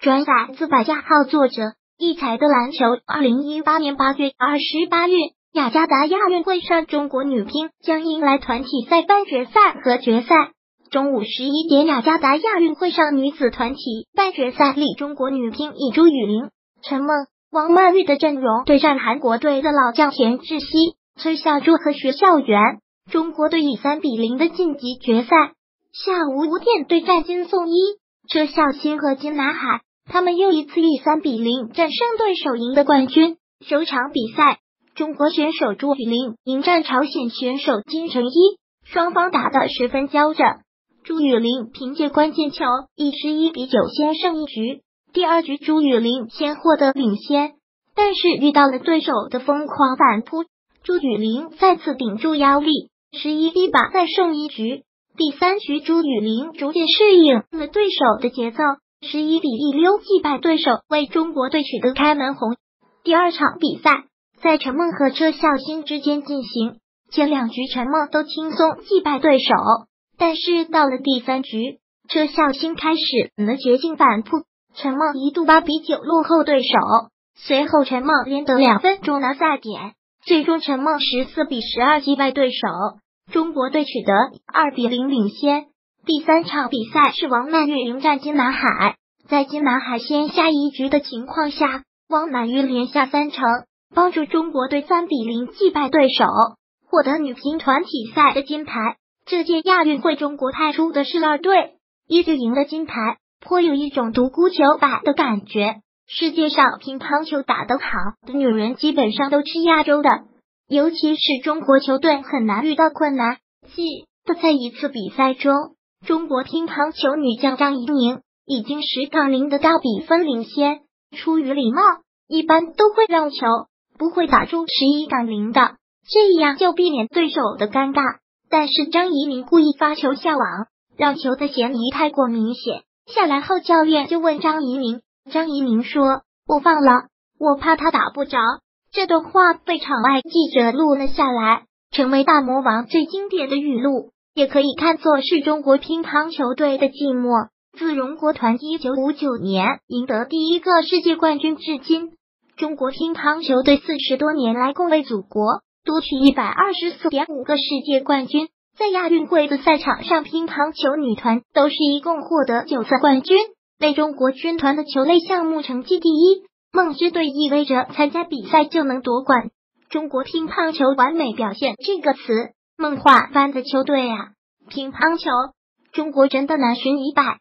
转载自百家号作者一才的篮球。二零一八年八月二十八日，雅加达亚运会上，中国女乒将迎来团体赛半决赛和决赛。中午十一点，雅加达亚运会上女子团体半决赛里，中国女乒以朱雨玲、陈梦、王曼玉的阵容对战韩国队的老将田志希、崔孝珠和徐孝元，中国队以三比零的晋级决赛。下午五点对战金颂一、车孝卿和金南海，他们又一次以三比零战胜对手，赢得冠军。首场比赛，中国选手朱雨玲迎战朝鲜选手金成一，双方打得十分焦着。朱雨玲凭借关键球以十一比九先胜一局。第二局朱雨玲先获得领先，但是遇到了对手的疯狂反扑，朱雨玲再次顶住压力，十一比八再胜一局。第三局朱雨玲逐渐适应了对手的节奏，十一比一溜击败对手，为中国队取得开门红。第二场比赛在陈梦和车孝兴之间进行，前两局陈梦都轻松击败对手。但是到了第三局，车孝兴开始了绝境反扑，陈梦一度八比九落后对手。随后陈梦连得两分钟拿赛点，最终陈梦十四比十二击败对手，中国队取得二比零领先。第三场比赛是王曼玉迎战金南海，在金南海先下一局的情况下，王曼玉连下三城，帮助中国队三比零击败对手，获得女乒团体赛的金牌。这届亚运会，中国派出的是二队，一直赢了金牌，颇有一种独孤求败的感觉。世界上乒乓球打得好的女人，基本上都是亚洲的，尤其是中国球队很难遇到困难。记得在一次比赛中，中国乒乓球女将张怡宁已经十杠零的大比分领先，出于礼貌，一般都会让球，不会打出十一杠零的，这样就避免对手的尴尬。但是张怡宁故意发球下网，让球的嫌疑太过明显。下来后，教练就问张怡宁，张怡宁说：“我放了，我怕他打不着。”这段话被场外记者录了下来，成为大魔王最经典的语录，也可以看作是中国乒乓球队的寂寞。自荣国团一九五九年赢得第一个世界冠军至今，中国乒乓球队四十多年来共为祖国。夺取一百二十四点五个世界冠军，在亚运会的赛场上，乒乓球女团都是一共获得九次冠军，为中国军团的球类项目成绩第一。梦之队意味着参加比赛就能夺冠。中国乒乓球完美表现这个词，梦幻般的球队啊！乒乓球，中国真的难寻一败。